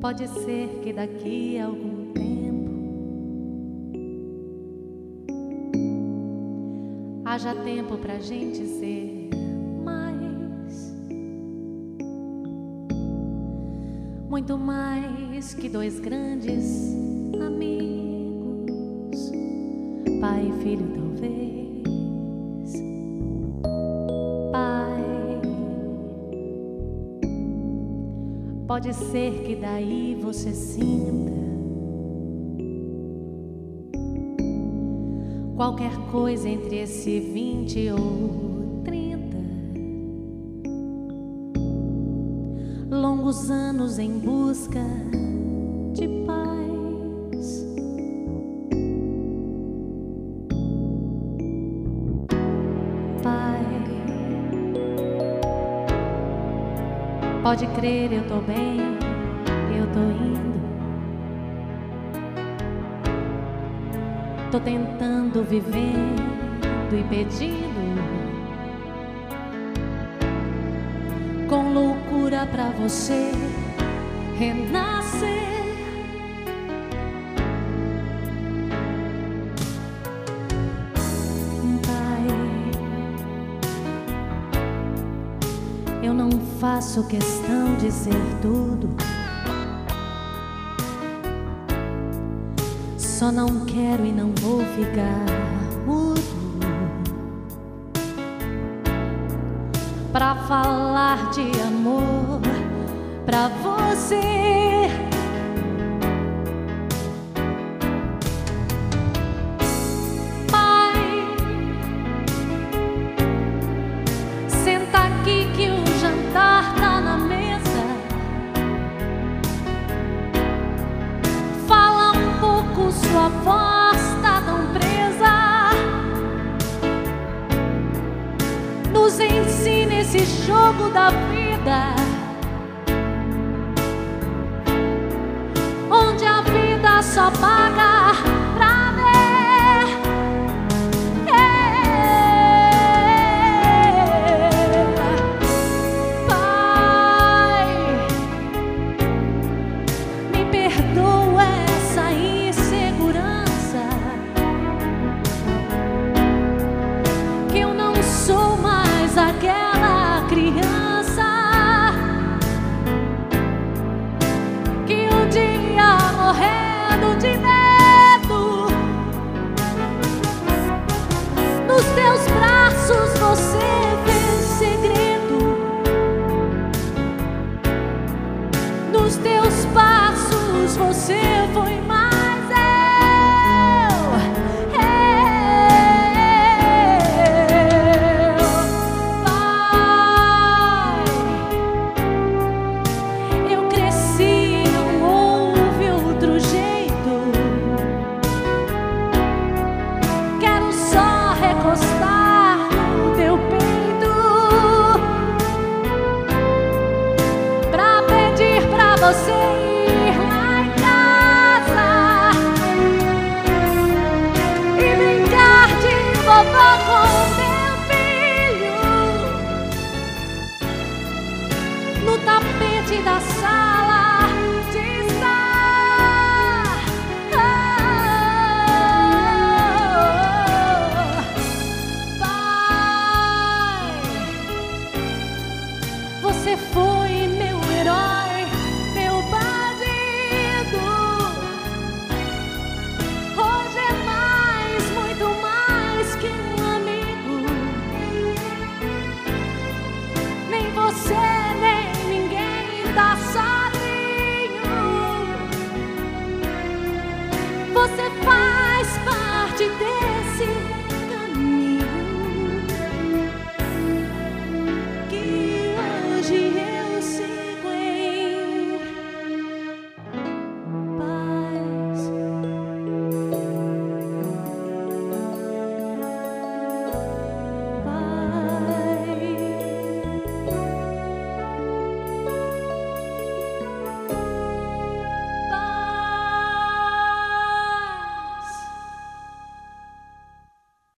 Pode ser que daqui a algum tempo haja tempo pra gente ser mais, muito mais que dois grandes amigos, pai e filho, pode ser que daí você sinta. qualquer coisa entre esse vinte ou trinta longos anos em busca de paz. Pode crer, eu tô bem, eu tô indo. Tô tentando vivendo e pedindo com loucura pra você renascer. Faço questão de ser tudo. Só não quero e não vou ficar mudo pra falar de amor pra você. Ensina esse jogo da vida. Onde a vida só paga dia morrendo de medo